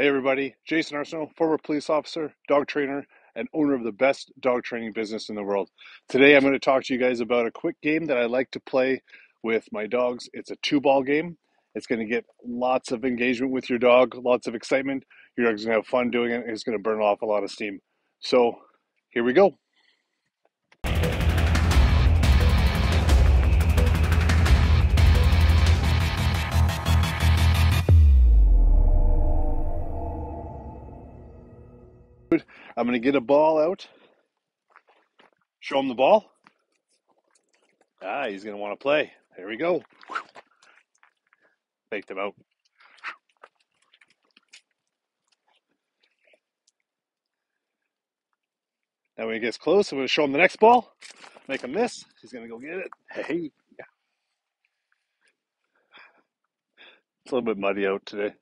Hey everybody, Jason Arsenal, former police officer, dog trainer, and owner of the best dog training business in the world. Today I'm going to talk to you guys about a quick game that I like to play with my dogs. It's a two ball game. It's going to get lots of engagement with your dog, lots of excitement. Your dog's going to have fun doing it, and it's going to burn off a lot of steam. So here we go. I'm going to get a ball out. Show him the ball. Ah, he's going to want to play. There we go. Faked him out. Now when he gets close, I'm going to show him the next ball. Make him miss. He's going to go get it. Hey. It's a little bit muddy out today.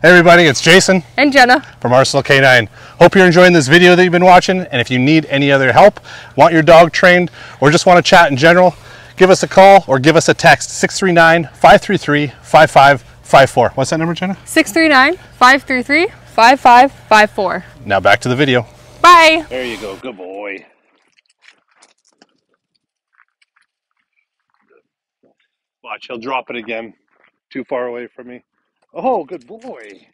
Hey everybody, it's Jason and Jenna from Arsenal K9. Hope you're enjoying this video that you've been watching and if you need any other help, want your dog trained, or just want to chat in general, give us a call or give us a text 639-533-5554. What's that number, Jenna? 639-533-5554. Now back to the video. Bye. There you go. Good boy. Watch, he'll drop it again. Too far away from me. Oh, good boy.